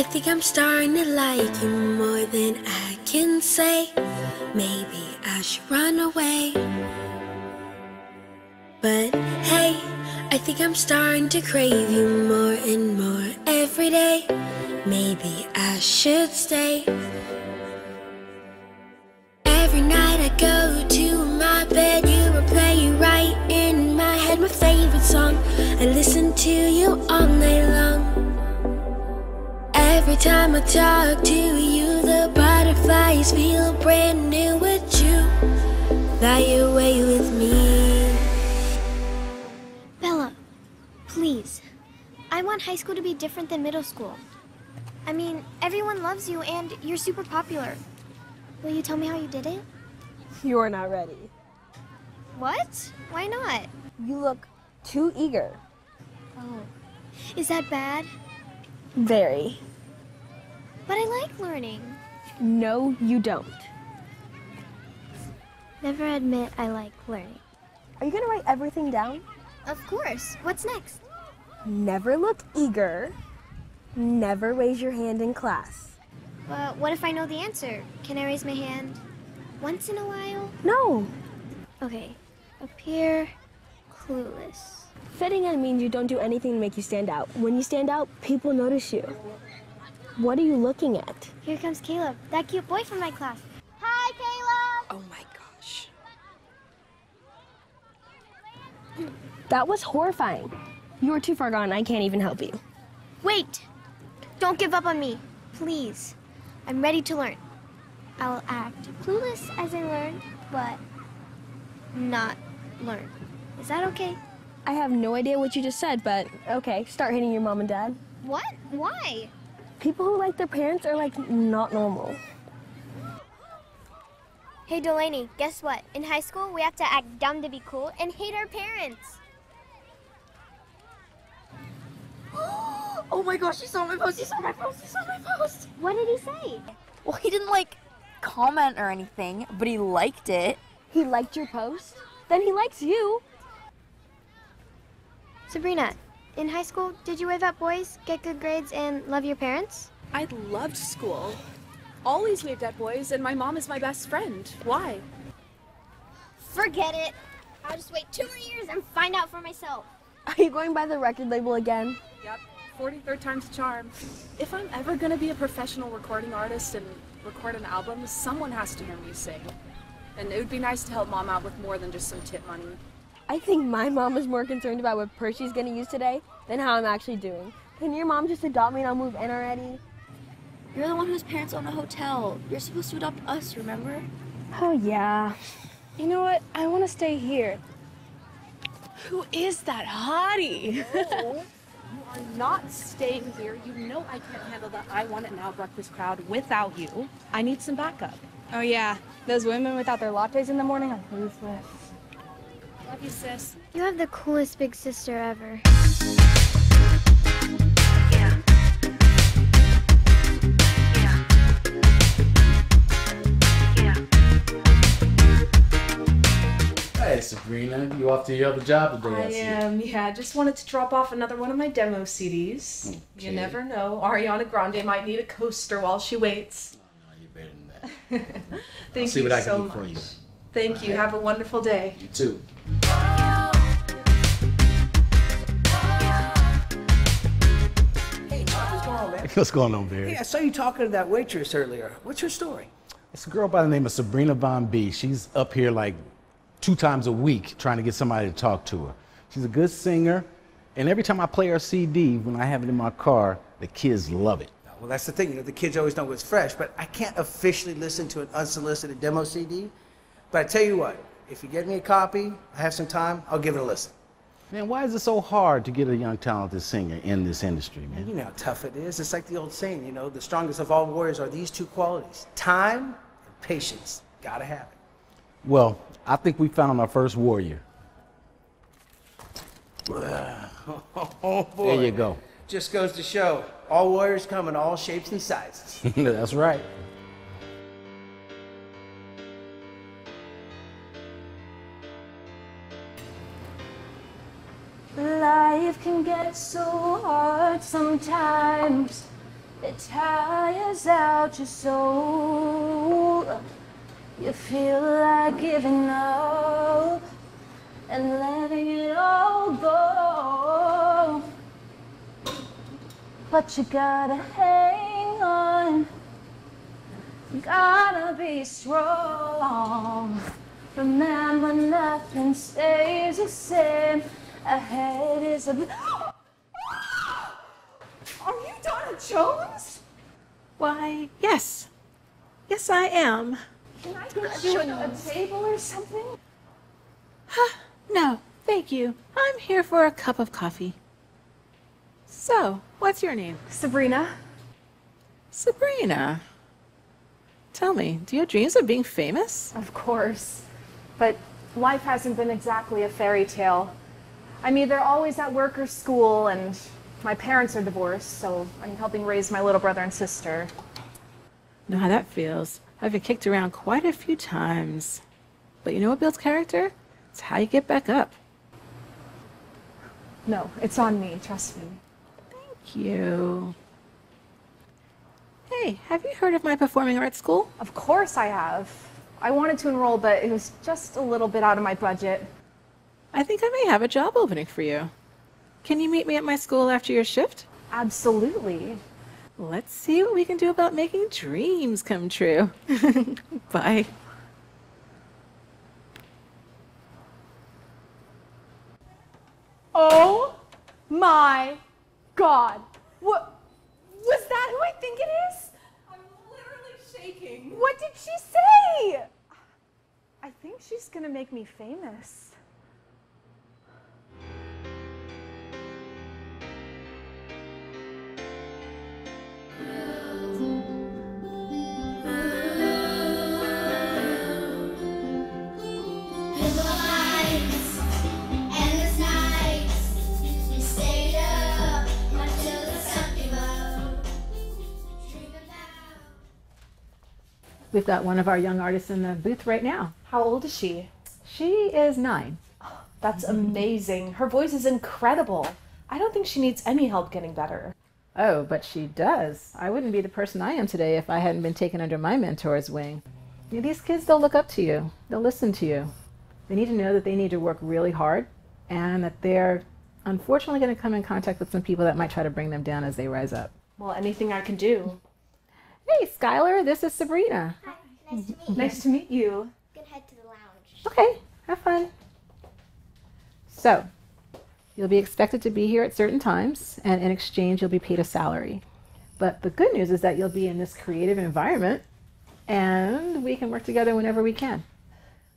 I think I'm starting to like you more than I can say. Maybe I should run away. But hey, I think I'm starting to crave you more and more every day. Maybe I should stay. Every night I go to my bed, you are playing right in my head, my favorite song. I listen to you all night long. Every time I talk to you, the butterflies feel brand new with you. Fly away with me. Bella, please. I want high school to be different than middle school. I mean, everyone loves you and you're super popular. Will you tell me how you did it? You're not ready. What? Why not? You look too eager. Oh. Is that bad? Very. But I like learning. No, you don't. Never admit I like learning. Are you gonna write everything down? Of course. What's next? Never look eager. Never raise your hand in class. But what if I know the answer? Can I raise my hand once in a while? No. Okay. Appear clueless. Fitting in means you don't do anything to make you stand out. When you stand out, people notice you. What are you looking at? Here comes Caleb, that cute boy from my class. Hi, Caleb! Oh my gosh. That was horrifying. You are too far gone. I can't even help you. Wait! Don't give up on me, please. I'm ready to learn. I'll act clueless as I learn, but not learn. Is that okay? I have no idea what you just said, but okay, start hitting your mom and dad. What? Why? People who like their parents are like not normal. Hey Delaney, guess what? In high school, we have to act dumb to be cool and hate our parents. Oh my gosh, he saw my post, he saw my post, he saw my post. What did he say? Well, he didn't like comment or anything, but he liked it. He liked your post? Then he likes you. Sabrina, in high school, did you wave at boys, get good grades, and love your parents? I loved school. Always waved at boys, and my mom is my best friend. Why? Forget it. I'll just wait two more years and find out for myself. Are you going by the record label again? Yep, 43rd time's a charm. If I'm ever gonna be a professional recording artist and record an album, someone has to hear me sing. And it would be nice to help mom out with more than just some tip money. I think my mom is more concerned about what purse she's gonna use today than how I'm actually doing. Can your mom just adopt me and I'll move in already? You're the one whose parents own a hotel. You're supposed to adopt us, remember? Oh yeah. You know what? I want to stay here. Who is that hottie? You are not staying here. You know I can't handle the I want it now breakfast crowd without you. I need some backup. oh yeah, those women without their lattes in the morning are ruthless. Love you, sis. You have the coolest big sister ever. Yeah. Yeah. Yeah. Hey Sabrina, you off to your other job today? I see. am, yeah. Just wanted to drop off another one of my demo CDs. You never know. Ariana Grande might need a coaster while she waits. Oh, no, you're better than that. Thank see you what I can so do much. for you. Thank you. Have a wonderful day. You too. What's going on, Barry? Hey, I saw you talking to that waitress earlier. What's her story? It's a girl by the name of Sabrina Von B. She's up here like two times a week trying to get somebody to talk to her. She's a good singer, and every time I play her CD, when I have it in my car, the kids love it. Well, that's the thing. You know, the kids always know what's fresh, but I can't officially listen to an unsolicited demo CD. But I tell you what, if you get me a copy, I have some time, I'll give it a listen. Man, why is it so hard to get a young talented singer in this industry, man? You know how tough it is. It's like the old saying, you know, the strongest of all warriors are these two qualities time and patience. Gotta have it. Well, I think we found our first warrior. Oh, boy. There you go. Just goes to show all warriors come in all shapes and sizes. That's right. Get so hard sometimes. It tires out your soul. You feel like giving up and letting it all go. But you gotta hang on. You gotta be strong. Remember, nothing stays the same. Ahead is a. Are you Donna Jones? Why, yes. Yes, I am. Can I get you a table or something? Huh, no, thank you. I'm here for a cup of coffee. So, what's your name? Sabrina. Sabrina. Tell me, do you have dreams of being famous? Of course. But life hasn't been exactly a fairy tale. I'm either always at work or school, and my parents are divorced, so I'm helping raise my little brother and sister. Know how that feels. I've been kicked around quite a few times. But you know what builds character? It's how you get back up. No, it's on me, trust me. Thank you. Hey, have you heard of my performing arts school? Of course I have. I wanted to enroll, but it was just a little bit out of my budget. I think I may have a job opening for you. Can you meet me at my school after your shift? Absolutely. Let's see what we can do about making dreams come true. Bye. Oh my god. What was that who I think it is? I'm literally shaking. What did she say? I think she's gonna make me famous. We've got one of our young artists in the booth right now. How old is she? She is nine. That's amazing. Her voice is incredible. I don't think she needs any help getting better. Oh, but she does. I wouldn't be the person I am today if I hadn't been taken under my mentor's wing. These kids, they'll look up to you, they'll listen to you. They need to know that they need to work really hard and that they're unfortunately going to come in contact with some people that might try to bring them down as they rise up. Well, anything I can do. Hey, Skylar, this is Sabrina. Hi, nice to meet you. Nice to meet you. Good head to the lounge. Okay, have fun. So, you'll be expected to be here at certain times, and in exchange, you'll be paid a salary. But the good news is that you'll be in this creative environment, and we can work together whenever we can.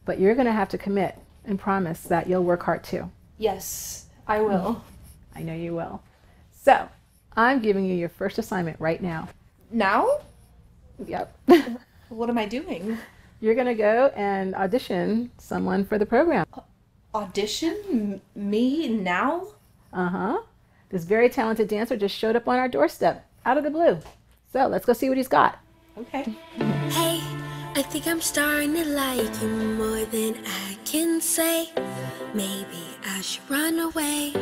But you're going to have to commit and promise that you'll work hard too. Yes, I will. I know you will. So, I'm giving you your first assignment right now. Now? Yep. What am I doing? You're going to go and audition someone for the program. Audition? M- me now? Uh huh. This very talented dancer just showed up on our doorstep out of the blue. So let's go see what he's got. Okay. Hey, I think I'm starting to like you more than I can say. Maybe I should run away.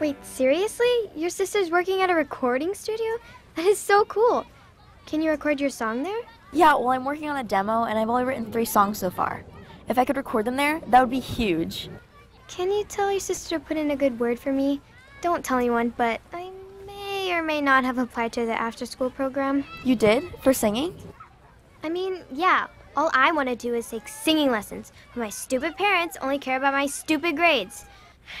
Wait, seriously? Your sister's working at a recording studio? That is so cool. Can you record your song there? Yeah, well, I'm working on a demo and I've only written three songs so far. If I could record them there, that would be huge. Can you tell your sister to put in a good word for me? Don't tell anyone, but I may or may not have applied to the after school program. You did? For singing? I mean, yeah. All I want to do is take singing lessons, but my stupid parents only care about my stupid grades.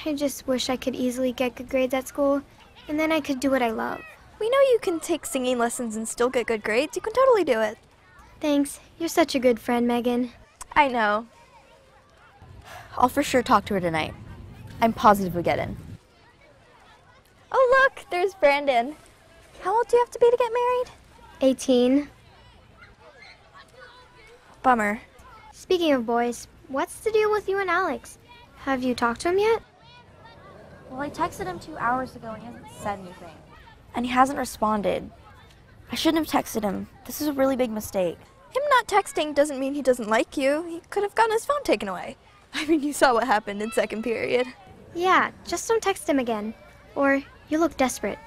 I just wish I could easily get good grades at school, and then I could do what I love. We know you can take singing lessons and still get good grades. You can totally do it. Thanks. You're such a good friend, Megan. I know. I'll for sure talk to her tonight. I'm positive we get in. Oh, look, there's Brandon. How old do you have to be to get married? 18. Bummer. Speaking of boys, what's the deal with you and Alex? Have you talked to him yet? Well, I texted him two hours ago and he hasn't said anything. And he hasn't responded. I shouldn't have texted him. This is a really big mistake. Him not texting doesn't mean he doesn't like you. He could have gotten his phone taken away. I mean, you saw what happened in second period. Yeah, just don't text him again. Or you look desperate.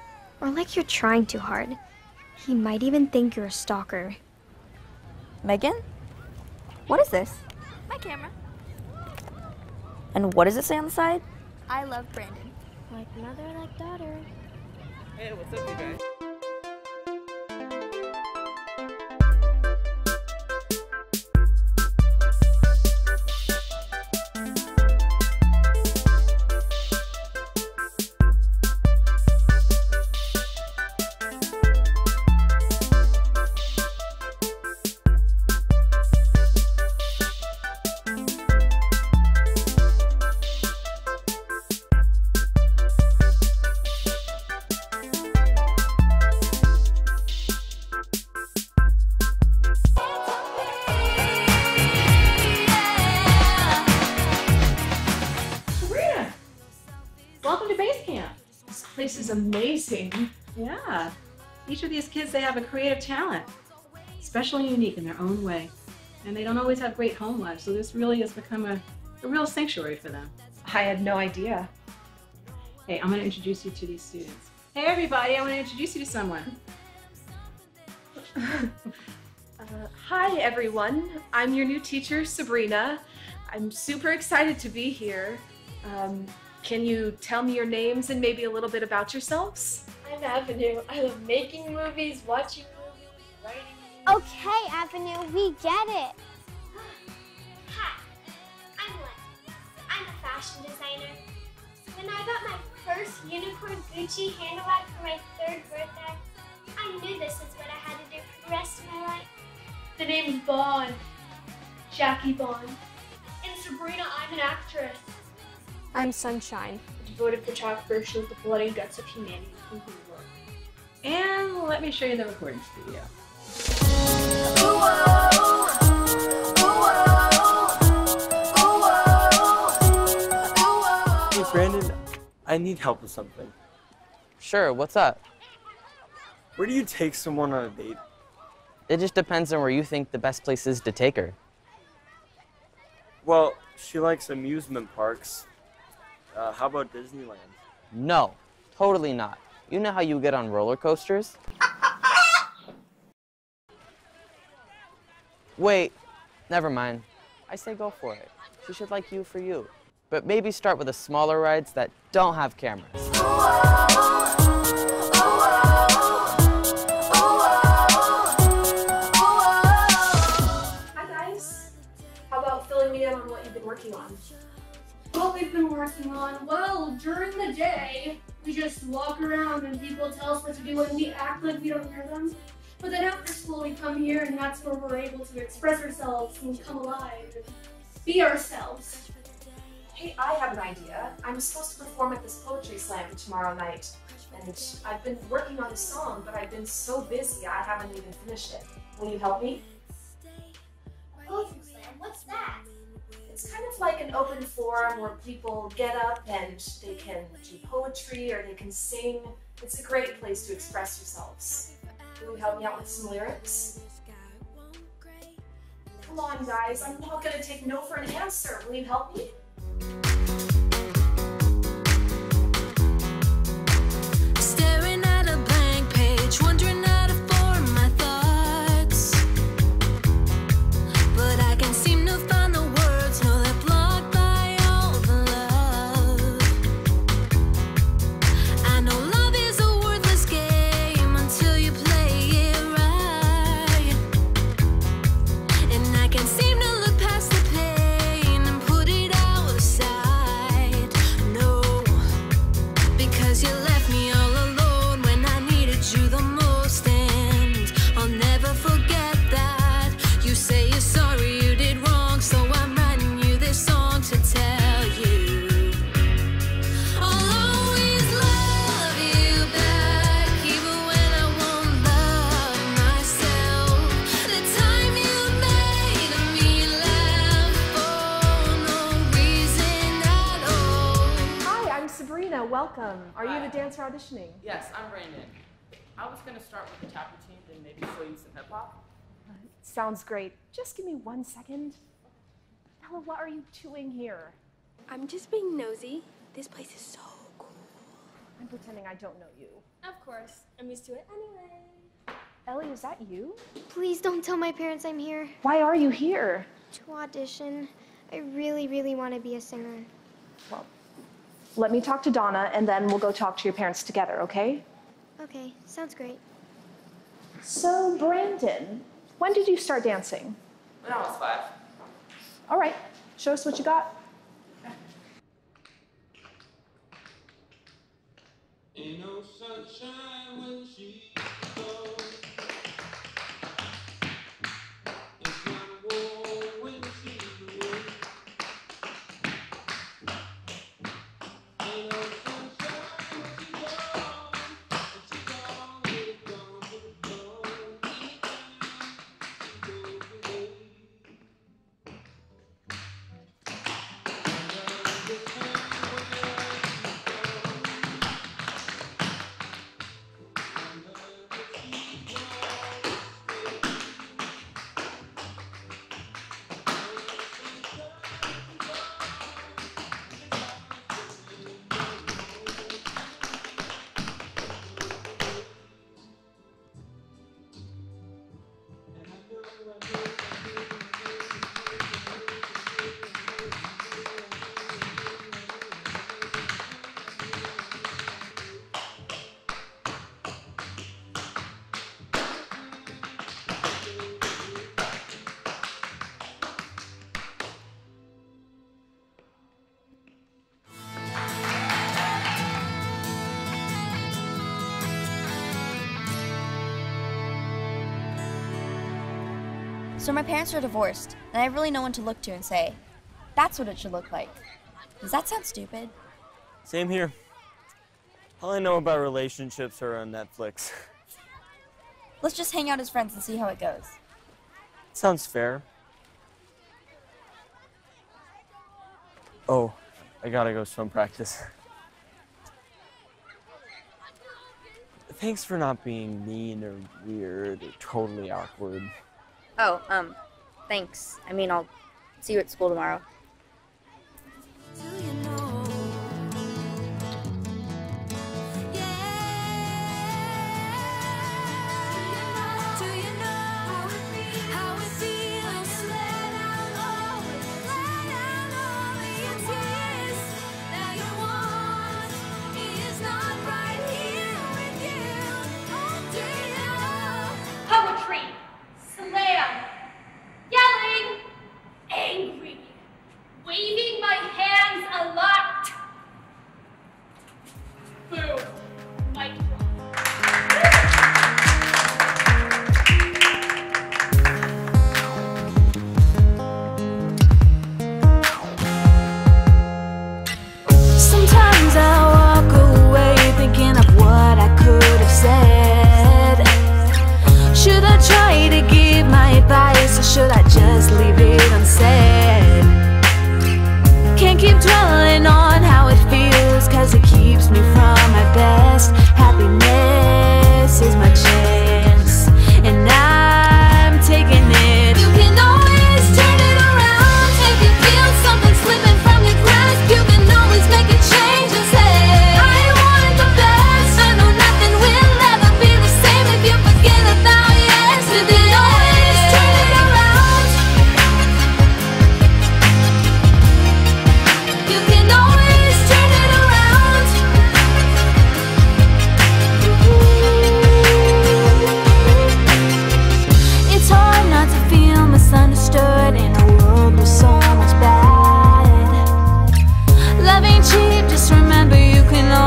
Or like you're trying too hard. He might even think you're a stalker. Megan? What is this? My camera. And what does it say on the side? I love Brandon. Like mother, like daughter. Hey, what's up, you guys? Amazing. Yeah. Each of these kids, they have a creative talent, special and unique in their own way. And they don't always have great home lives, so this really has become a, a real sanctuary for them. I had no idea. Hey, I'm going to introduce you to these students. Hey, everybody, I want to introduce you to someone. Uh, hi, everyone. I'm your new teacher, Sabrina. I'm super excited to be here. Um, can you tell me your names and maybe a little bit about yourselves? I'm Avenue. I love making movies, watching movies, writing Okay, Avenue, we get it. Hi, I'm Len. I'm a fashion designer. When I got my first unicorn Gucci handbag for my third birthday, I knew this is what I had to do for the rest of my life. The name's Bond. Jackie Bond. And Sabrina, I'm an actress. I'm Sunshine. Devoted photographer of the blood and guts of humanity from New York. And let me show you the recording studio. Hey, Brandon, I need help with something. Sure, what's up? Where do you take someone on a date? It just depends on where you think the best place is to take her. Well, she likes amusement parks. Uh, how about Disneyland? No, totally not. You know how you get on roller coasters? Wait, never mind. I say go for it. She should like you for you. But maybe start with the smaller rides that don't have cameras. Working on, well, during the day, we just walk around and people tell us what to do and we act like we don't hear them. But then after school, we come here and that's where we're able to express ourselves and come alive and be ourselves. Hey, I have an idea. I'm supposed to perform at this poetry slam tomorrow night. And I've been working on a song, but I've been so busy I haven't even finished it. Will you help me? Poetry slam, what's that? It's kind of like an open forum where people get up and they can do poetry or they can sing. It's a great place to express yourselves. Will you help me out with some lyrics? Come on, guys. I'm not going to take no for an answer. Will you help me? Welcome. Are you the dancer auditioning? Yes, I'm Brandon. I was gonna start with the tap routine, then maybe show you some hip hop. Sounds great. Just give me one second. Ella, what are you doing here? I'm just being nosy. This place is so cool. I'm pretending I don't know you. Of course. I'm used to it anyway. Ellie, is that you? Please don't tell my parents I'm here. Why are you here? To audition. I really, really want to be a singer. Well, let me talk to Donna and then we'll go talk to your parents together, okay? Okay, sounds great. So, Brandon, when did you start dancing? When I was five. All right, show us what you got. Ain't no sunshine when she goes. So my parents are divorced, and I have really no one to look to and say, that's what it should look like. Does that sound stupid? Same here. All I know about relationships are on Netflix. Let's just hang out as friends and see how it goes. Sounds fair. Oh, I gotta go swim practice. Thanks for not being mean or weird or totally awkward. Oh, um, thanks. I mean, I'll see you at school tomorrow.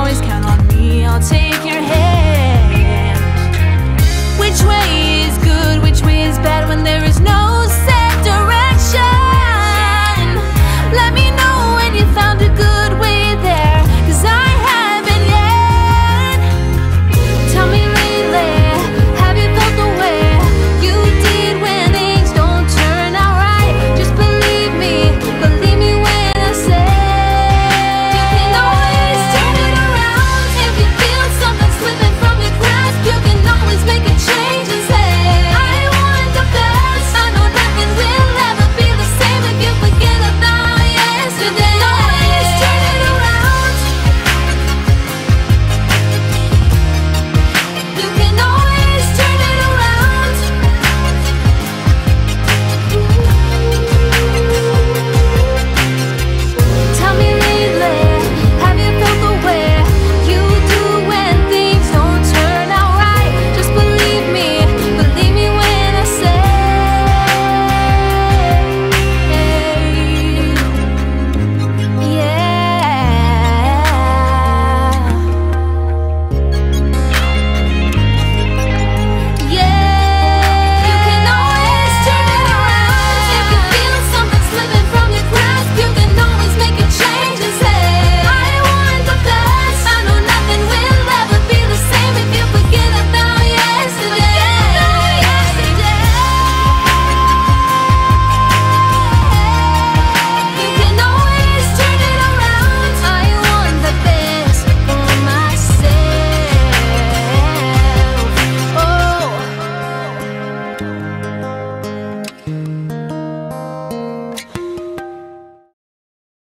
always count on me. I'll take